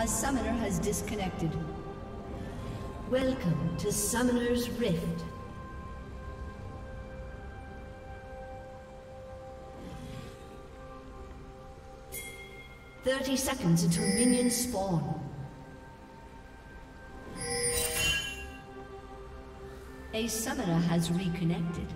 A summoner has disconnected. Welcome to Summoner's Rift. Thirty seconds until minions spawn. A summoner has reconnected.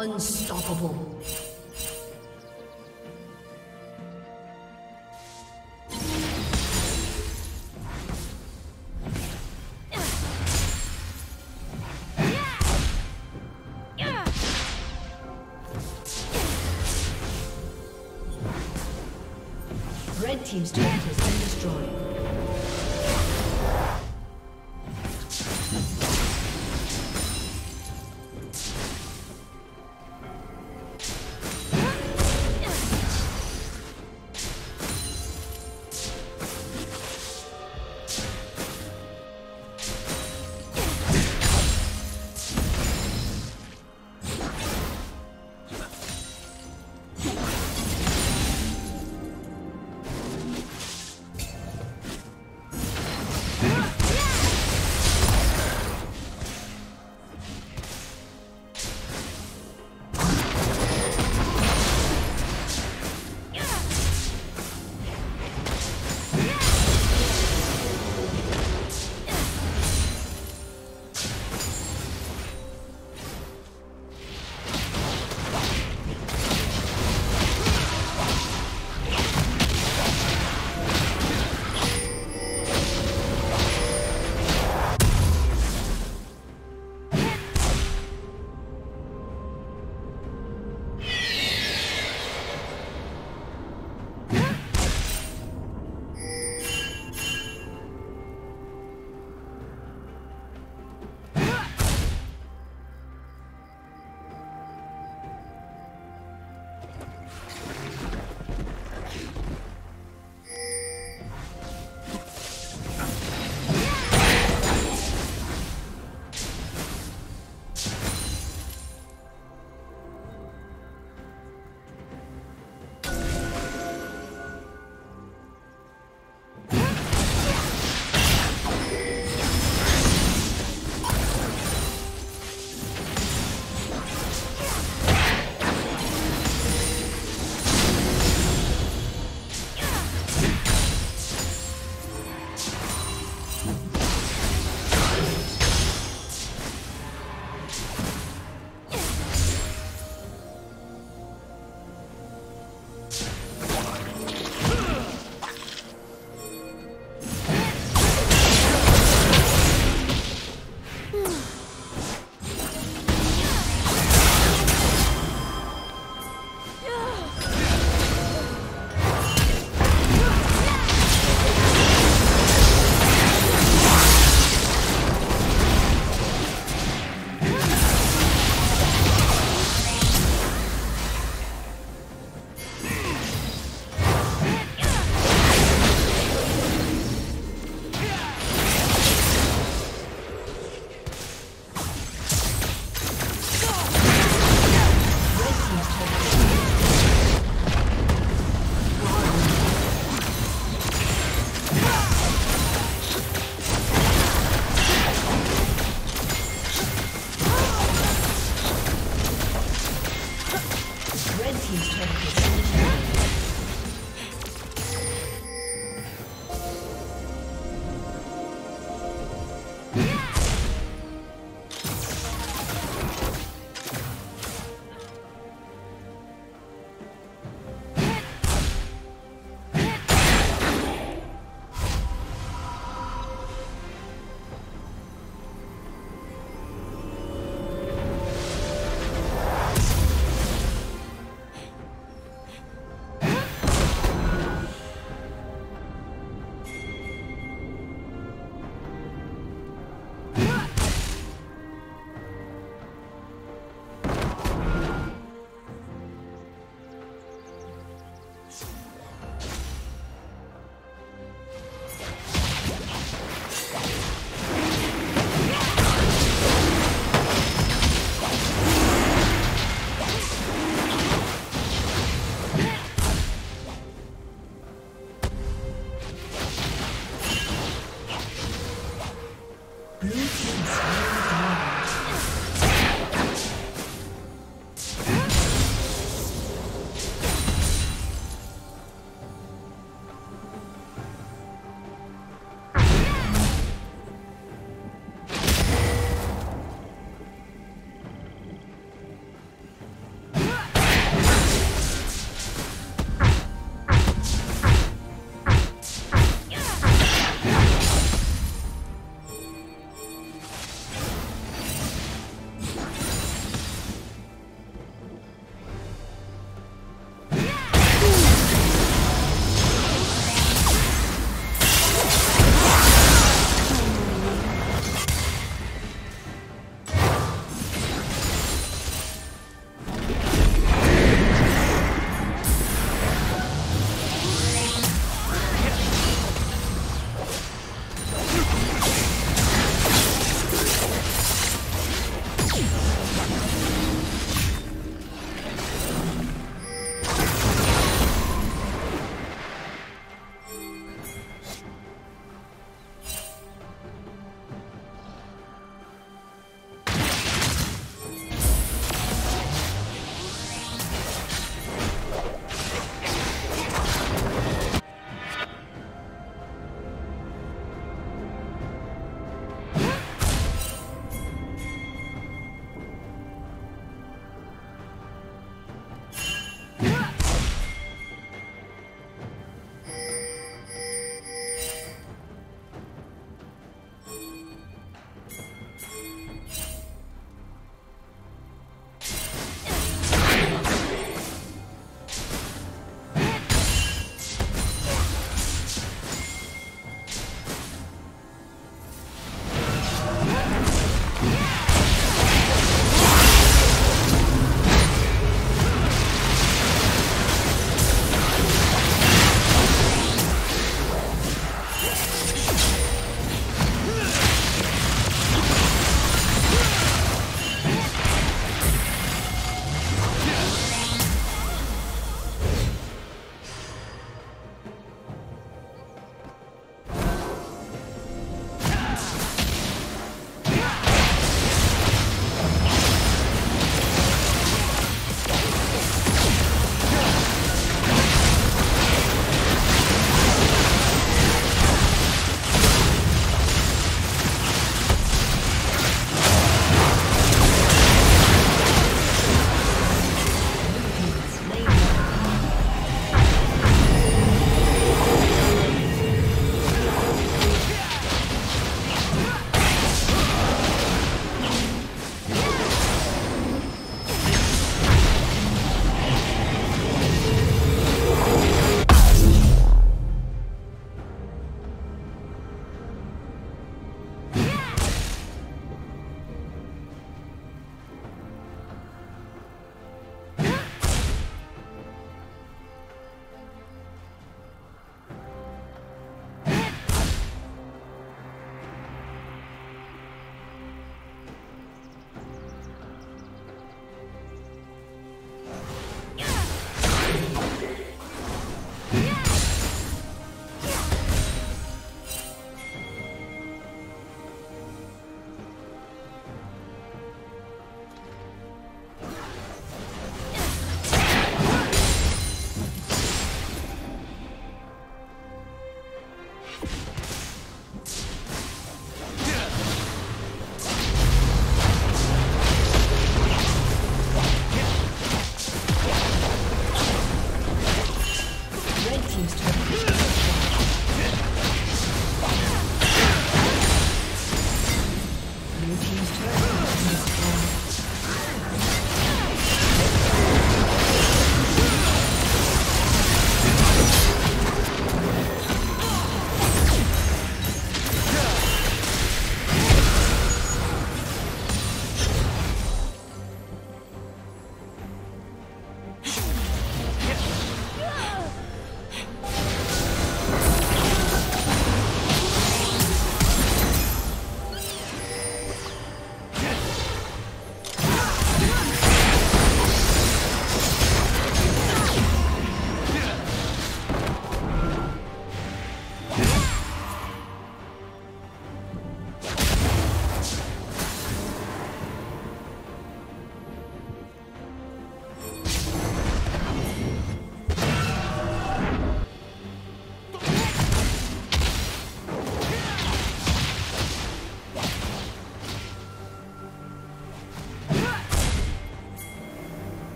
Unstoppable.